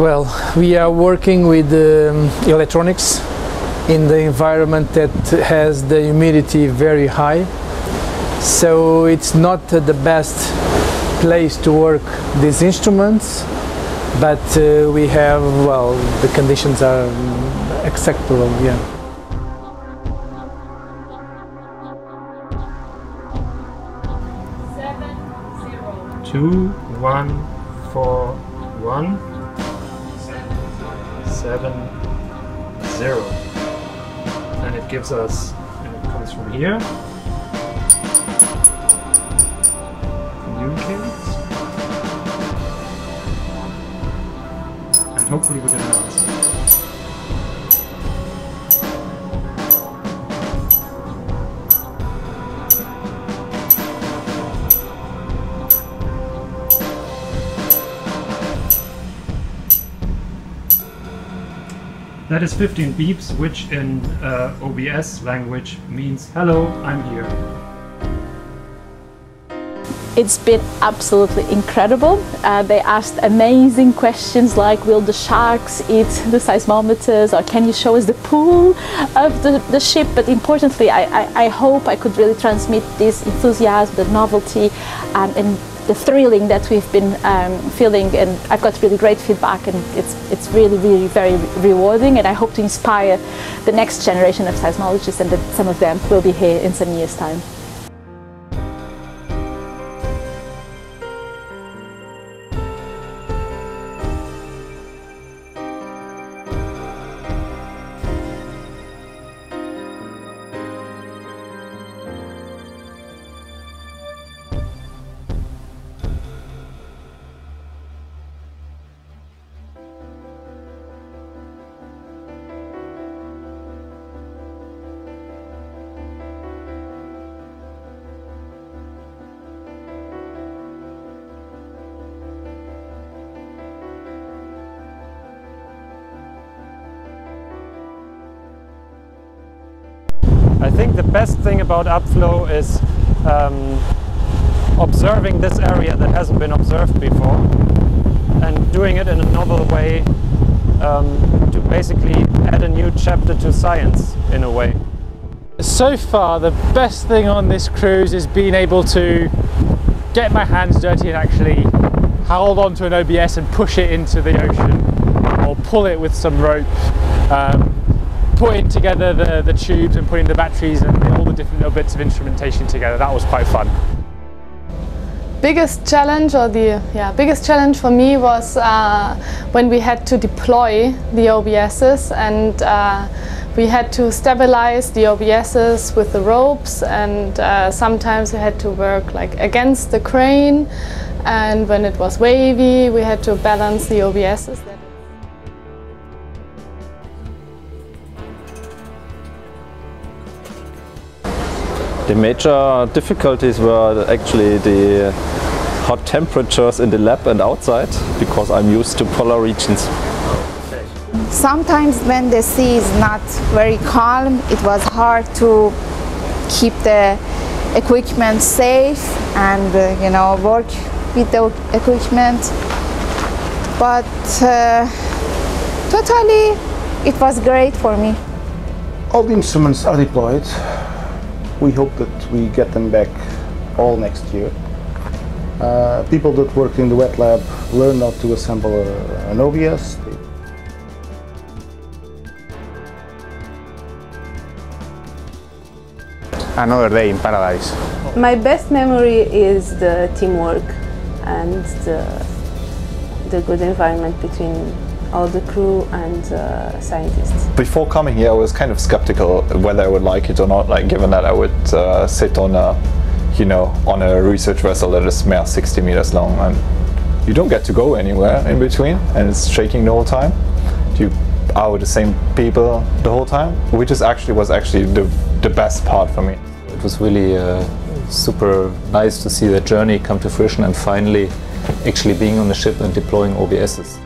Well, we are working with um, electronics in the environment that has the humidity very high. So it's not the best place to work these instruments, but uh, we have, well, the conditions are um, acceptable, yeah. two one four one seven zero. And it gives us and it comes from here. Communicates and hopefully we get an That is 15 beeps, which in uh, OBS language means hello, I'm here. It's been absolutely incredible. Uh, they asked amazing questions like will the sharks eat the seismometers or can you show us the pool of the, the ship? But importantly, I, I, I hope I could really transmit this enthusiasm, the novelty um, and the thrilling that we've been um, feeling and I've got really great feedback and it's, it's really, really very rewarding and I hope to inspire the next generation of seismologists and that some of them will be here in some years' time. I think the best thing about upflow is um, observing this area that hasn't been observed before and doing it in a novel way um, to basically add a new chapter to science in a way. So far, the best thing on this cruise is being able to get my hands dirty and actually hold onto an OBS and push it into the ocean or pull it with some rope. Um, putting together the, the tubes and putting the batteries and all the different little bits of instrumentation together. That was quite fun. Biggest challenge or the yeah biggest challenge for me was uh, when we had to deploy the OBSs and uh, we had to stabilize the OBSs with the ropes and uh, sometimes we had to work like against the crane and when it was wavy we had to balance the OBSs. The major difficulties were actually the hot temperatures in the lab and outside because I'm used to polar regions. Sometimes when the sea is not very calm, it was hard to keep the equipment safe and uh, you know work with the equipment. But uh, totally, it was great for me. All the instruments are deployed. We hope that we get them back all next year. Uh, people that work in the wet lab learn how to assemble a, an OBS. Another day in paradise. My best memory is the teamwork and the, the good environment between all the crew and uh, scientists. Before coming here, I was kind of skeptical whether I would like it or not. Like, given that I would uh, sit on a, you know, on a research vessel that is mere 60 meters long, and you don't get to go anywhere in between, and it's shaking the whole time. You are with the same people the whole time, which is actually was actually the the best part for me. It was really uh, super nice to see the journey come to fruition and finally actually being on the ship and deploying OBSs.